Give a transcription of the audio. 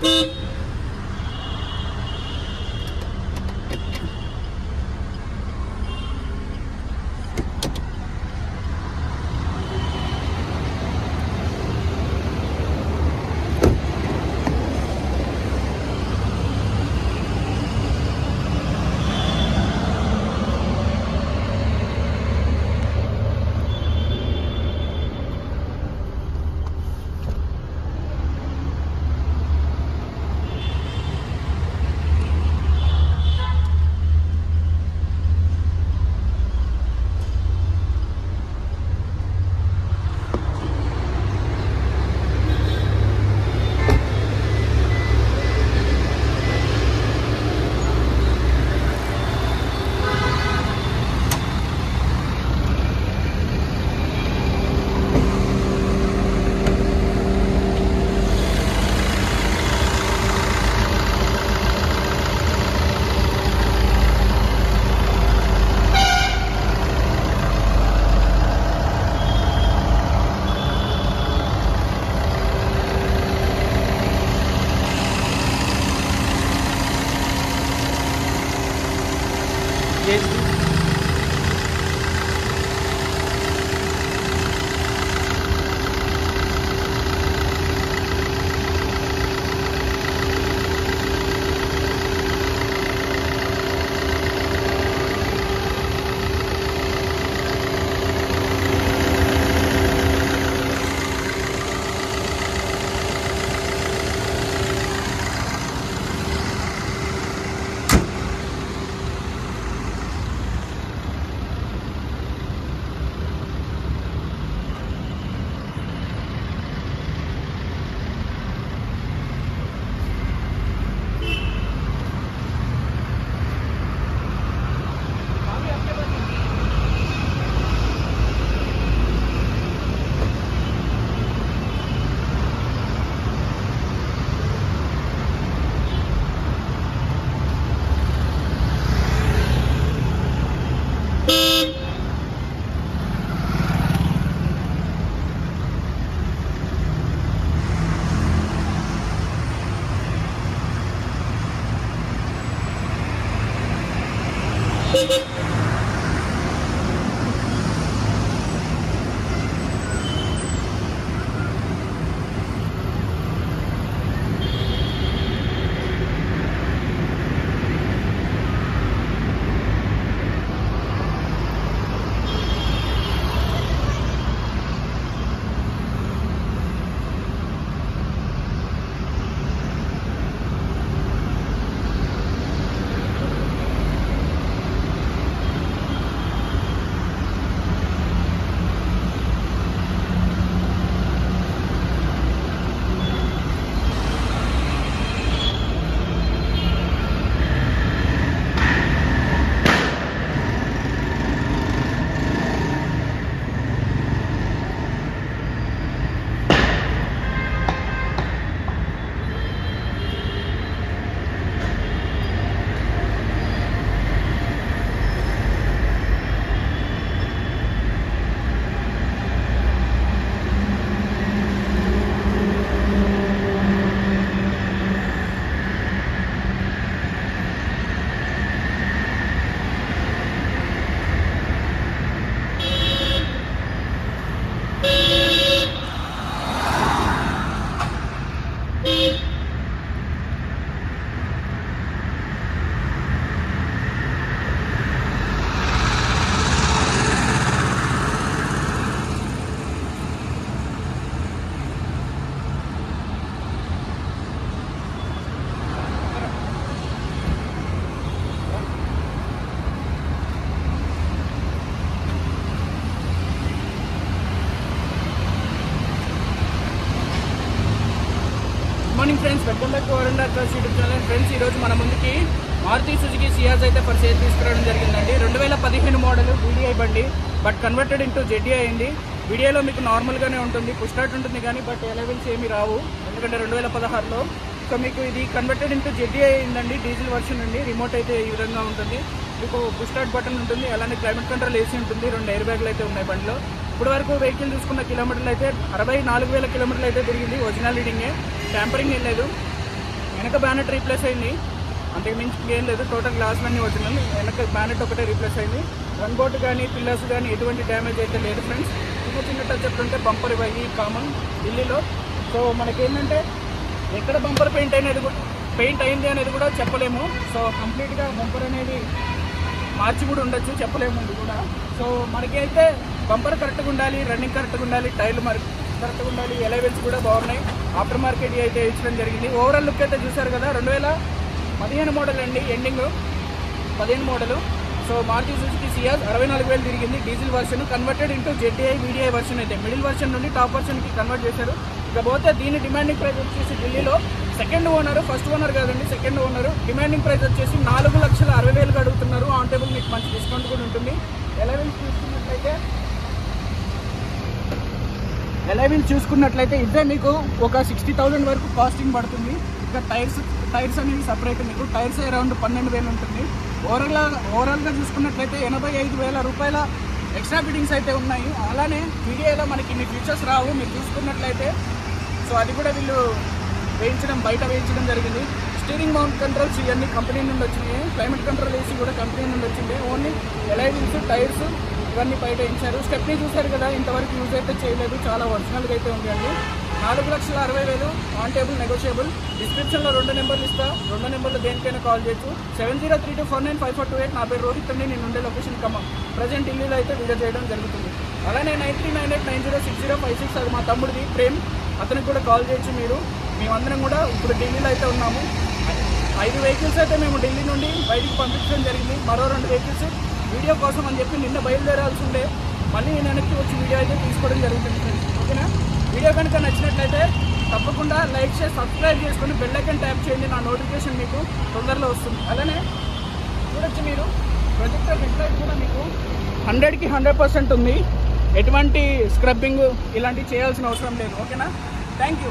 Beep. Friends welcome back to Veranda YouTube channel friends ఈరోజు మన ముందుకి మారుతి సుజుకి సియాజ్ అయితే ఫర్ సేల్ తీసుకురావడం జరిగిందండి. రెండు వేల పదిహేను మోడల్ వీడిఐ బండి బట్ కన్వర్టెడ్ ఇంటూ జెడ్డీ అయింది. వీడియోలో మీకు నార్మల్గానే ఉంటుంది పుష్టాట్ ఉంటుంది కానీ బట్ ఎలవెల్స్ ఏమి రావు ఎందుకంటే రెండు వేల పదహారులో. సో మీకు ఇది కన్వర్టెడ్ ఇంటూ జెడ్డీ అయిందండి డీజిల్ వర్షన్ అండి రిమోట్ అయితే ఈ విధంగా ఉంటుంది. మీకు పుష్టాట్ బటన్ ఉంటుంది అలానే క్లైమేట్ కంట్రోల్ ఏసీ ఉంటుంది రెండు ఎయిర్ బ్యాగ్లు అయితే ఉన్నాయి బండిలో. ఇప్పుడు వరకు వెహికల్ తీసుకున్న కిలోమీటర్లు అయితే అరవై నాలుగు వేల కిలోమీటర్లు అయితే తిరిగింది. ఒరిజినల్ రీడింగే ట్యాంపరింగ్ ఏం లేదు. వెనక బ్యానెట్ రీప్లేస్ అయింది. అంతకు మించి ఏం లేదు. టోటల్ గ్లాసులన్నీ ఒరిజినల్ వెనక బ్యానెట్ ఒకటే రీప్లేస్ అయింది. రన్ బోర్డ్ కానీ పిల్లర్స్ కానీ ఎటువంటి డ్యామేజ్ అయితే లేదు ఫ్రెండ్స్ చిన్న చిన్న టచ్ చెప్తుంటే బంపర్ ఇవ్వాలి కామన్ ఢిల్లీలో సో మనకేంటంటే ఎక్కడ బంపర్ పెయింట్ అనేది కూడా పెయింట్ అయింది అనేది కూడా చెప్పలేము. సో కంప్లీట్గా బంపర్ అనేది మార్చి కూడా ఉండొచ్చు చెప్పలేము కూడా. సో మనకి అయితే బంపర్ కరెక్ట్గా ఉండాలి రన్నింగ్ కరెక్ట్గా ఉండాలి టైర్లు మరి కరెక్ట్గా ఉండాలి ఎలవెన్స్ కూడా బాగున్నాయి. ఆఫ్టర్ మార్కెట్ అయితే ఇచ్చడం జరిగింది. ఓవరాల్ లుక్ అయితే చూసారు కదా రెండు వేల పదిహేను మోడల్ అండి ఎండింగ్ పదిహేను model so Maruti Suzuki Ciaz అరవై నాలుగు వేలు తిరిగింది. Diesel version converted into ZI VDI version అయితే. మిడిల్ వర్షన్ నుండి టాప్ వర్షన్కి కన్వర్ట్ చేశారు. ఇకపోతే దీని డిమాండింగ్ ప్రైస్ వచ్చేసి ఢిల్లీలో సెకండ్ ఓనర్ ఫస్ట్ ఓనర్ కాదండి సెకండ్ ఓనర్ డిమాండింగ్ ప్రైస్ వచ్చేసి నాలుగు లక్షల అరవై వేలకు అడుగుతున్నారు. ఆన్ టేబుల్ మీకు మంచి డిస్కౌంట్ కూడా ఉంటుంది. ఎలవెన్ చూసుకున్నట్లయితే ఎలవెన్ చూసుకున్నట్లయితే ఇదే మీకు ఒక సిక్స్టీ థౌసండ్ వరకు కాస్టింగ్ పడుతుంది. ఇంకా టైర్స్ టైర్స్ అనేవి సపరేట్ మీకు. టైర్స్ అరౌండ్ పన్నెండు వేలు ఉంటుంది. ఓవరాల్గా ఓవరాల్గా చూసుకున్నట్లయితే ఎనభై ఐదు వేల రూపాయల ఎక్స్ట్రా బిడ్డింగ్స్ అయితే ఉన్నాయి. అలానే వీడియోలో మనకి ఇన్ని ఫీచర్స్ రావు. మీరు చూసుకున్నట్లయితే సో అది కూడా వీళ్ళు వేయించడం బయట వేయించడం జరిగింది. స్టీరింగ్ మౌంట్ కంట్రోల్స్ ఇవన్నీ కంపెనీ నుండి వచ్చినాయి. క్లైమేట్ కంట్రోల్ ఏసీ కూడా కంపెనీ నుండి వచ్చింది. ఓన్లీ ఎలైవిల్స్ టైర్స్ ఇవన్నీ బయట వేయించారు. స్టెప్ని చూశారు కదా ఇంతవరకు యూజ్ అయితే చేయలేదు. చాలా ఒరిజినల్గా అయితే ఉందండి నాలుగు లక్షల అరవై వేలు ఆన్ టేబుల్ నెగోషియబుల్ డిస్క్రిప్షన్లో రెండు నెంబర్లు ఇస్తా. రెండు నెంబర్లు దేనికైనా కాల్ చేయొచ్చు. Seven zero three two four nine five four two eight నా పేరు రోహిత్ అండి. నేను ఉండే లొకేషన్ కమ్మ ప్రజెంట్ ఇల్లులో అయితే వీడియో చేయడం జరుగుతుంది. అలానే nine three nine eight nine zero six zero five six అది మా తమ్ముడిది ప్రేమ్. అతనికి కూడా కాల్ చేయొచ్చు మీరు. మేమందరం కూడా ఇప్పుడు ఢిల్లీలో అయితే ఉన్నాము. ఐదు వెహికల్స్ అయితే మేము ఢిల్లీ నుండి బయటికి పంపించడం జరిగింది. మరో రెండు వెహికల్స్ వీడియో కోసం అని చెప్పి నిన్న బయలుదేరాల్సి ఉండే మళ్ళీ నేను వెనక్కి వచ్చి వీడియో అయితే తీసుకోవడం జరుగుతుంది ఫ్రెండ్స్. ఓకేనా? వీడియో కనుక నచ్చినట్లయితే తప్పకుండా లైక్ చేసి సబ్స్క్రైబ్ చేసుకొని బెల్ ఐకన్ ట్యాప్ చేయండి. నా నోటిఫికేషన్ మీకు తొందరలో వస్తుంది. అలానే చూడొచ్చు మీరు. ప్రొజెక్టర్ హెడ్లైట్ కూడా మీకు హండ్రెడ్కి హండ్రెడ్ పర్సెంట్ ఉంది. ఎటువంటి స్క్రబ్బింగ్ ఇలాంటివి చేయాల్సిన అవసరం లేదు. ఓకేనా? Thank you